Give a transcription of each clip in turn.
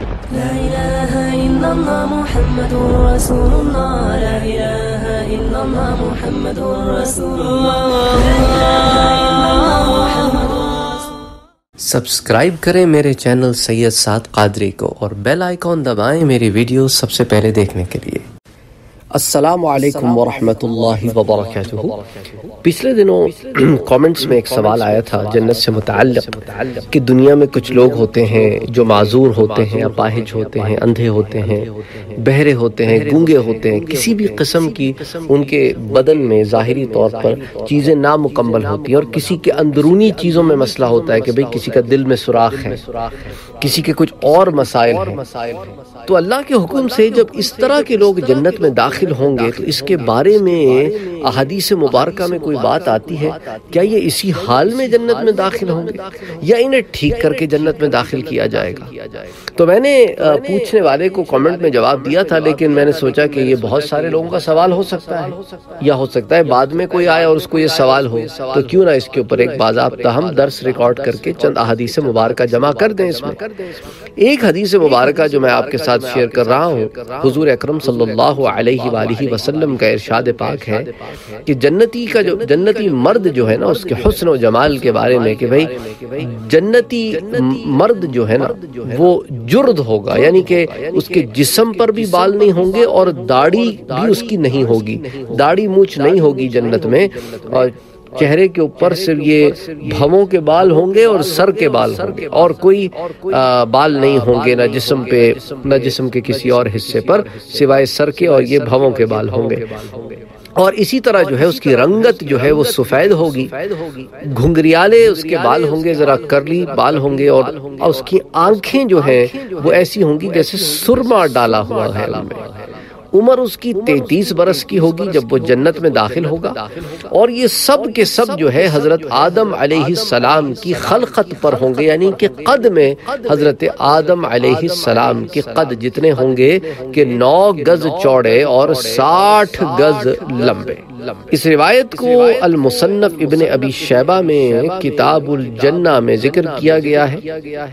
لا إله إلا الله محمد رسول الله. لا إله إلا الله محمد رسول الله. لا إله إلا الله محمد سبسکرائب کریں میرے چینل سید سعد قادری کو اور بیل آئیکن دبائیں میری ویڈیو سب سے پہلے دیکھنے کے لیے. السلام علیکم ورحمۃ اللہ وبرکاتہ۔ پچھلے دنوں کامنٹس میں ایک سوال آیا تھا جنت سے متعلق کہ دنیا میں کچھ لوگ ہوتے ہیں جو معذور ہوتے ہیں اپاہج ہوتے ہیں اندھے ہوتے ہیں بہرے ہوتے ہیں گونگے ہوتے ہیں کسی بھی قسم کی ان کے بدن میں ظاہری طور پر چیزیں نامکمل ہوتی ہیں اور کسی کے اندرونی چیزوں میں مسئلہ ہوتا ہے کہ بھئی کسی کا دل میں سوراخ ہے کسی کے کچھ اور مسائل ہیں۔ تو اللہ کے حکم سے جب اس طرح کے لوگ جنت میں داخل داخل ہوں گے تو اس کے بارے میں احادیث مبارکہ میں کوئی بات آتی ہے؟ کیا یہ اسی حال میں جنت میں داخل ہوں گے؟ یا انہیں ٹھیک کر کے جنت میں داخل کیا جائے گا؟ تو میں نے پوچھنے والے کو کامنٹ میں جواب دیا تھا، لیکن میں نے سوچا کہ یہ بہت سارے لوگوں کا سوال ہو سکتا ہے۔ یا ہو سکتا ہے بعد میں کوئی آئے اور اس کو یہ سوال ہو۔ تو کیوں نہ اس کے اوپر ایک باضابطہ ہم درس ریکارڈ کر کے چند احادیث مبارکہ جمع کر دیں اس میں۔ ایک حدیث مبارکہ جو میں آپ کے ساتھ شیئر کر رہا ہوں، حضور اکرم صلی اللہ علیہ وآلہ وسلم کا ارشاد پاک ہے کہ جنتی کا جو جنتی مرد جو ہے نا اس کے حسن و جمال کے بارے میں کہ بھئی جنتی مرد جو ہے نا وہ جرد ہوگا یعنی کہ اس کے جسم پر بھی بال نہیں ہوں گے اور داڑھی بھی اس کی نہیں ہوگی۔ داڑھی مونچھ نہیں ہوگی جنت میں۔ اور چہرے کے اوپر صرف یہ بھووں کے بال ہوں گے اور سر کے بال ہوں گے اور کوئی بال نہیں ہوں گے نہ جسم پہ نہ جسم کے کسی اور حصے پر سوائے سر کے اور یہ بھووں کے بال ہوں گے۔ اور اسی طرح جو ہے اس کی رنگت جو ہے وہ سفید ہوگی۔ گھنگریالے اس کے بال ہوں گے ذرا کرلی بال ہوں گے اور اس کی آنکھیں جو ہیں وہ ایسی ہوں گی جیسے سرما ڈالا ہوا ہے۔ عمر اس کی تینتیس برس کی ہوگی جب وہ جنت میں داخل ہوگا اور یہ سب کے سب جو ہے حضرت آدم علیہ السلام کی خلقت پر ہوں گے یعنی کہ قد میں حضرت آدم علیہ السلام کے قد جتنے ہوں گے کہ نو گز چوڑے اور ساٹھ گز لمبے۔ اس روایت کو المصنف ابن ابی شیبہ میں کتاب الجنہ میں ذکر کیا گیا ہے۔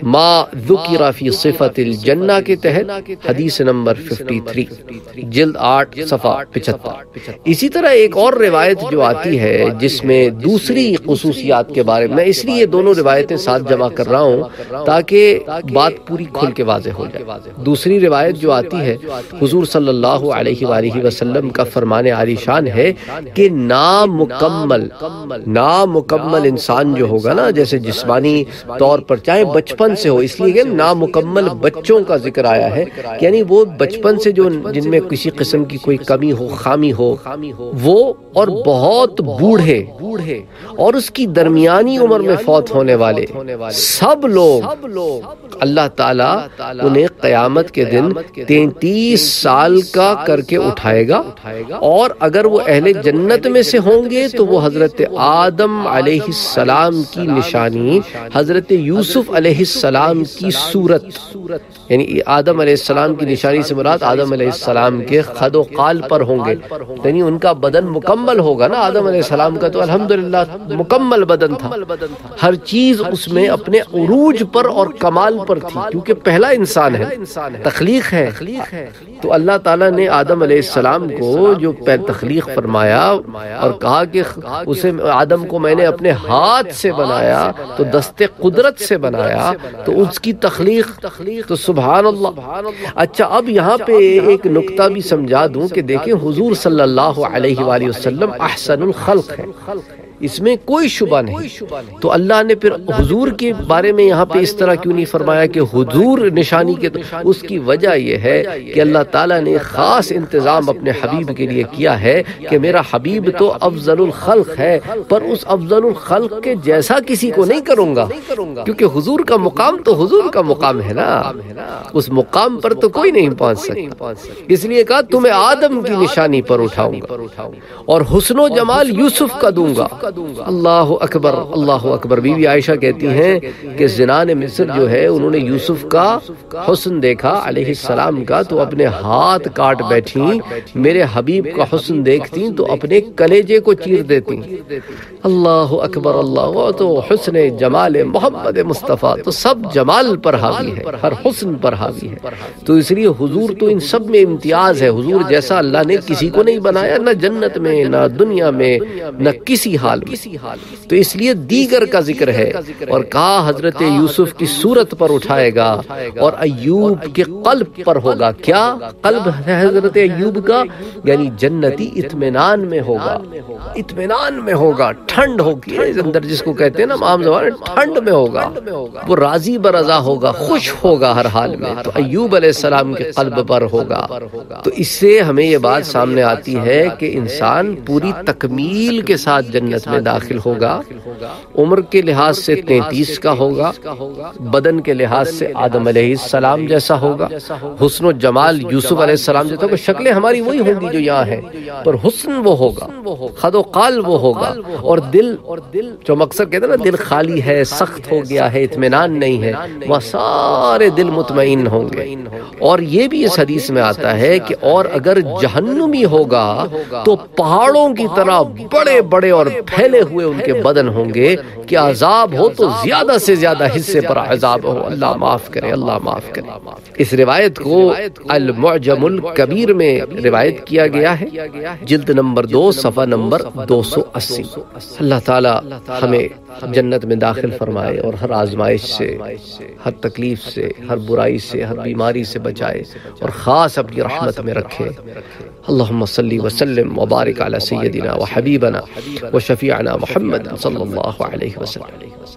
ما ذکر فی صفت الجنہ کے تحت، حدیث نمبر 53 جلد آٹھ، صفحہ پچھتر اسی طرح ایک اور روایت جو آتی ہے، جس میں دوسری خصوصیات کے بارے میں اس لیے دونوں روایتیں ساتھ جمع کر رہا ہوں تاکہ بات پوری کھل کے واضح ہو جائے۔ دوسری روایت جو آتی ہے، حضور صلی اللہ علیہ وآلہ وسلم کا فرمان عالی شان ہے کہ نامکمل نامکمل انسان جو ہوگا نا جیسے جسمانی طور پر چاہے بچپن سے ہو اس لیے کہ نامکمل بچوں کا ذکر آیا ہے۔ یعنی وہ بچپن سے جو جن میں کسی قسم کی کوئی کمی ہو خامی ہو وہ اور بہت بوڑھے۔ اور اس کی درمیانی عمر میں فوت ہونے والے۔ سب لوگ اللہ تعالیٰ انہیں قیامت کے دن تینتیس سال کا کر کے اٹھائے گا۔ اور اگر وہ اہل جنت میں سے ہوں گے تو وہ حضرت آدم علیہ السلام کی نشانی، حضرت یوسف علیہ السلام کی صورت۔ یعنی آدم علیہ السلام کی نشانی سے مراد آدم علیہ السلام کے خد و قال پر ہوں گے۔ یعنی ان کا بدن مکمل ہوگا نا آدم علیہ السلام کا، تو الحمدللہ مکمل بدن تھا۔ ہر چیز اس میں اپنے عروج پر اور کمال پر تھی، کیونکہ پہلا انسان ہے، تخلیق ہے۔ تو اللہ تعالیٰ نے آدم علیہ السلام کو جو تخلیق فرمایا اور کہا کہ اسے آدم کو میں نے اپنے ہاتھ سے بنایا، تو دست قدرت سے بنایا، تو اس کی تخلیق، تو سبحان اللہ۔ اچھا اب یہاں پہ ایک نکتہ بھی سمجھا دوں کہ دیکھیں، حضور صلی اللہ علیہ وآلہ وسلم احسن الخلق ہیں۔ اس میں کوئی شبہ نہیں۔ تو اللہ نے پھر حضور کے بارے میں یہاں پہ اس طرح کیوں نہیں فرمایا کہ حضور نشانی کے اس کی وجہ یہ ہے کہ اللہ تعالیٰ نے خاص انتظام اپنے حبیب کے لیے کیا ہے کہ میرا حبیب تو افضل الخلق ہے، پر اس افضل الخلق کے جیسا کسی کو نہیں کروں گا۔ کیونکہ حضور کا مقام تو حضور کا مقام ہے نا۔ اس مقام پر تو کوئی نہیں پہنچ سکتا۔ اس لیے کہا، تمہیں آدم کی نشانی پر اٹھاؤں گا۔ اور حسن و جمال یوسف کا دوں گا۔ اللہ اکبر اللہ اکبر بی بی عائشہ کہتی ہیں کہ زنان مصر جو ہے انہوں نے یوسف کا حسن دیکھا علیہ السلام کا تو اپنے ہاتھ کاٹ بیٹھی میرے حبیب کا حسن دیکھتی تو اپنے کلیجے کو چیر دیتی اللہ اکبر اللہ تو حسن جمال محمد مصطفیٰ تو سب جمال پر حاوی ہے ہر حسن پر حاوی ہے۔ تو اس لیے حضور تو ان سب میں امتیاز ہے حضور جیسا اللہ نے کسی کو نہیں بنایا نہ جنت میں نہ دنیا میں نہ کسی حال میں۔ تو اس لیے دیگر کا ذکر ہے اور کہا حضرت یوسف کی صورت پر اٹھائے گا اور ایوب کے قلب پر ہوگا۔ کیا؟ قلب ہے حضرت ایوب کا؟ یعنی جنتی اطمینان میں ہوگا۔ اطمینان میں ہوگا۔ ٹھنڈ ہوگی اندر جس کو کہتے ہیں نا عام زبان ٹھنڈ میں ہوگا۔ وہ راضی برضا ہوگا خوش ہوگا ہر حال میں۔ تو ایوب علیہ السلام کے قلب پر ہوگا۔ تو اس سے ہمیں یہ بات سامنے آتی ہے کہ انسان پوری تکمیل کے ساتھ جنت میں داخل ہوگا۔ عمر کے لحاظ سے تینتیس کا ہوگا۔ بدن کے لحاظ سے آدم علیہ السلام جیسا ہوگا۔ حسن و جمال یوسف علیہ السلام جیسا ہوگا۔ شکلیں ہماری وہی ہوں گی جو یہاں ہیں۔ پر حسن وہ ہوگا۔ خد و قال وہ ہوگا۔ اور دل جو مقصد کہتے ہیں نا، دل خالی ہے، سخت ہو گیا ہے، اطمینان نہیں ہے وہ سارے دل مطمئن ہوں گے۔ اور یہ بھی اس حدیث میں آتا ہے کہ اور اگر جہنمی ہوگا تو پہاڑوں کی طرح بڑے بڑے اور پھیلے ہوئے ان کے بدن ہوں گے کہ عذاب ہو تو زیادہ سے زیادہ حصے پر عذاب ہو۔ اللہ معاف کرے اللہ معاف کرے۔ اس روایت کو المعجم الکبیر میں روایت کیا گیا ہے۔ جلد نمبر دو صفحہ نمبر دو سو اسی۔ اللہ تعالی ہمیں جنت میں داخل فرمائے اور ہر آزمائش سے، ہر تکلیف سے، ہر برائی سے، ہر بیماری سے بچائے اور خاص اپنی رحمت میں رکھے۔ اللہم صلی وسلم وبارک علی سیدنا وحبیبنا وشفیعنا محمد صلی اللہ علیہ وسلم۔